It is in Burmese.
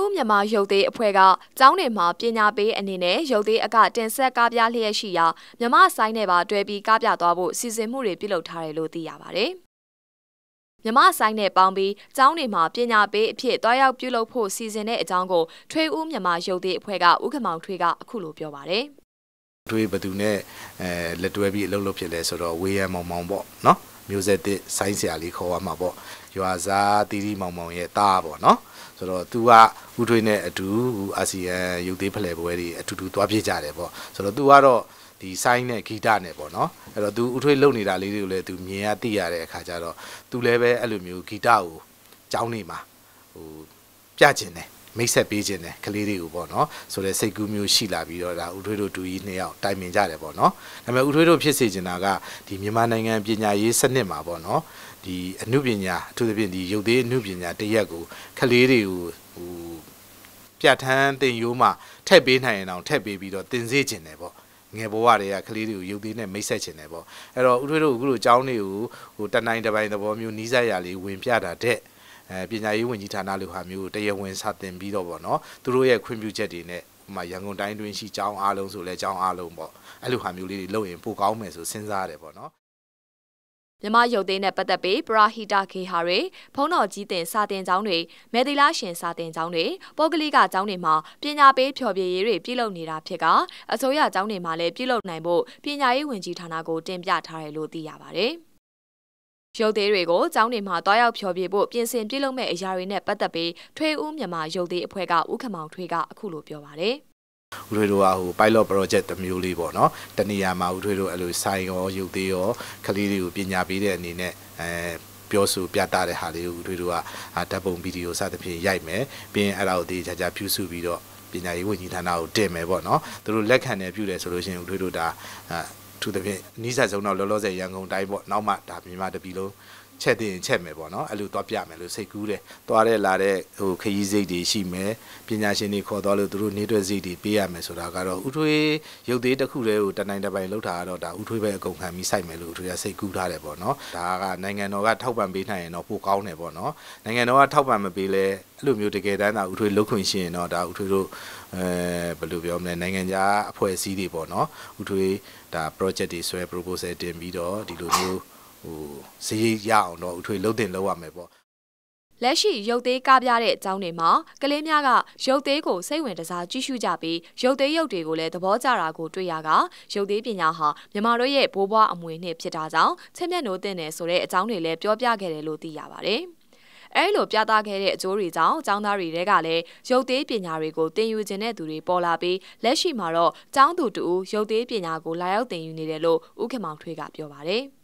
ဦးမြန်မာရုပ်သေးအဖွဲ့ကကျောင်းတွေမှာပညာပေးအနေနဲ့ရုပ်သေးအကတင်ဆက်ကားပြလျက်ရှိရာမြမဆိုင်နဲ့ပါတွဲပြီးကားပြသွားဖို့စီစဉ်မှုတွေပြုလုပ်ထားတယ်လို့သိရပါဗျ။မြမဆိုင်နဲ့ပေါင်းပြီးကျောင်းတွေမှာပညာပေးအဖြစ်တွားရောက်ပြုလုပ်ဖို့စီစဉ်တဲ့အကြောင်းကိုထွေးဦးမြန်မာရုပ်သေးအဖွဲ့ကဥက္ကမောင်ထွေးကအခုလိုပြောပါတယ်။ထွေးဘသူနဲ့အဲလက်တွဲပြီးအလုပ်လုပ်ဖြစ်လဲဆိုတော့ဝေးရမောင်မောင်ပေါ့နော် မျိုးဆက်တစ်ဆိုင်းဆရာလေးခေါ်ရမှာပေါ့ရွာစားတီတီမောင်မောင်ရဲ့တားပေါ့နော်ဆိုတော့ तू ကဦးထွေးနဲ့အတူအာဆီယံရုပ်သေးဖလှယ်ပွဲတွေအတူတူသွားပြကြတယ်ပေါ့ဆိုတော့ तू ကတော့ဒီဆိုင်းနဲ့ဂီတနဲ့ပေါ့နော်အဲ့တော့ तू ဦးထွေးလုံနေတာလေးတွေကိုလည်း तू မြင်ရသိရတဲ့အခါကျတော့ तू လည်းပဲအဲ့လိုမျိုးဂီတကိုကျောင်းနေမှာဟိုပြကျင်တယ် မိတ်ဆက်ပေးခြင်းတယ်ကလေးတွေကိုပေါ့နော်ဆိုတော့စိတ်ကူးမျိုးရှိလာပြီးတော့ဒါဦးထွေးတို့တူကြီးနှစ်ယောက်တိုင်ပင်ကြတယ်ပေါ့နော်ဒါပေမဲ့ဦးထွေးတို့ဖြစ်စေချင်တာကဒီမြန်မာနိုင်ငံပညာရေးစနစ်မှာပေါ့နော်ဒီအမှုပညာအထူးသဖြင့်ဒီရုပ်သေးအမှုပညာတရက်ကိုကလေးတွေကိုဟိုပြဋ္ဌာန်းတင်ရိုးမှာထည့်ပေးနိုင်ရင်တော့ထည့်ပေးပြီးတော့တင်စေခြင်းတယ်ပေါ့ငယ်ဘဝတွေကကလေးတွေကိုရုပ်သေးနဲ့မိတ်ဆက်ချင်တယ်ပေါ့အဲ့တော့ဦးထွေးတို့အခုလိုအကြောင်းတွေကိုဟိုတနိုင်တပိုင်းသဘောမျိုးနီးစပ်ရလေးဝင်ပြတာတဲ့ အဲပညာရေးဝန်ကြီးဌာနလိုဟာမျိုးတရားဝင်စတင်ပြီးတော့ပေါ့နော်သူတို့ရဲ့ခွင့်ပြုချက်တွေနဲ့ဟိုမှာရန်ကုန်တိုင်းတွင်းရှိကျောင်းအားလုံးဆိုလဲကျောင်းအားလုံးပေါ့အဲ့လိုဟာမျိုးလေးတွေလုပ်ရင်ပိုကောင်းမယ်ဆိုစဉ်းစားရတယ်ပေါ့နော်မြမရုပ်သိမ်းနဲ့ပတ်သက်ပြီးပရာဟီတာခေဟာတွေဖုံးတော်ကြီးတင်စာတင်ကျောင်းတွေမေဒီလာရှင်စာတင်ကျောင်းတွေပုဂ္ဂလိကကျောင်းတွေမှာပညာပေးဖျော်ဖြေရေးတွေပြုလုပ်နေတာဖြစ်ကအစိုးရကျောင်းတွေမှာလည်းပြုလုပ်နိုင်ဖို့ပညာရေးဝန်ကြီးဌာနကိုတင်ပြထားတယ်လို့သိရပါတယ်။ ရုပ်သေးတွေကိုကျောင်းတွေမှာတွားရောက်ဖျော်ဖြေဖို့ပြင်ဆင်ပြုလုပ်မဲ့အရာတွေနဲ့ပတ်သက်ပြီးထွေဦးမြန်မာရုပ်သေးအဖွဲ့ကဥက္ကမောင်ထွေးကအခုလိုပြောပါတယ်။ဦးထွေးတို့ကဟို pilot project တစ်မျိုးလေးပေါ့နော်တနေရာမှာဦးထွေးတို့အဲ့လိုဆိုင်ရောရုပ်သေးရောကလေးတွေကိုပညာပေးတဲ့အနေနဲ့အဲပြောဆိုပြသတဲ့ဟာလေးကိုဦးထွေးတို့ကဓာတ်ပုံဗီဒီယိုစသဖြင့်ရိုက်မယ်ပြီးရင်အဲ့ဒါကိုတေးချာချာပြုစုပြီးတော့ပညာရေးဝန်ကြီးဌာနကိုတင်မယ်ပေါ့နော်သူတို့လက်ခံနေပြုတယ်ဆိုလို့ရှိရင်ဦးထွေးတို့ဒါ ထူးသဖြင့်နီးစပ်ဆုံးတော့လောလောဆယ်ရန်ကုန်တိုင်းပေါ့နောက်မှဒါမြန်မာတပြည်လုံး ချက်တင်ချက်မယ်ပေါ့နော်အဲ့လိုသွားပြမယ်လို့စိတ်ကူးတယ်သွားတဲ့လာတဲ့ဟိုခရီးစိတ်တွေရှိမယ်ပညာရှင်တွေခေါ်သွားလို့သူတို့နေတွက်စိတ်တွေပေးရမယ်ဆိုတာကတော့ဥထွေးရုပ်သေးတစ်ခုတည်းကိုတနိုင်တစ်ပိုင်လောက်တာကတော့ဒါဥထွေးပဲအကုန်ခံပြီးစိုက်မယ်လို့ဥထွေးကစိတ်ကူးထားတယ်ပေါ့နော်ဒါကနိုင်ငံတော်ကထောက်ပံ့ပေးနိုင်ရင်တော့ပိုကောင်းတယ်ပေါ့နော်နိုင်ငံတော်ကထောက်ပံ့မပေးလဲအဲ့လိုမျိုးတကယ်တမ်းသာဥထွေးလုတ်ခွင့်ရှိရင်တော့ဒါဥထွေးတို့အဲဘယ်လိုပြောမလဲနိုင်ငံခြားအဖွဲ့အစည်းတွေပေါ့နော်ဥထွေးဒါ project တွေဆွဲ proposal တင်ပြီးတော့ဒီလိုမျိုး ဟိုဈေးရအောင်တော့အထွေလုံးတင်လောက်ရမယ်ပေါ့လက်ရှိရုပ်သေးကားပြတဲ့အကြောင်းတွေမှာကလေးများကရုပ်သေးကိုစိတ်ဝင်တစားကြည့်ရှုကြပြီးရုပ်သေးရုပ်တွေကိုလည်းသဘောကျတာကိုတွေ့ရကရုပ်သေးပညာဟာမြန်မာတို့ရဲ့ဘိုးဘွားအမွေနှစ်ဖြစ်တာကြောင့်ချက်မြတ်နိုးတင်တယ်ဆိုတဲ့အကြောင်းတွေလည်းပြောပြခဲ့တယ်လို့သိရပါတယ်။အဲလိုပြသခဲ့တဲ့အကျိုးတွေကြောင့်ចောင်းသားတွေတဲကလည်းရုပ်သေးပညာတွေကိုသင်ယူခြင်းတဲ့သူတွေပေါ်လာပြီးလက်ရှိမှာတော့ចောင်းသူတူရုပ်သေးပညာကိုလာရောက်သင်ယူနေတယ်လို့ဥက္ကမောင်ထွေးကပြောပါတယ်။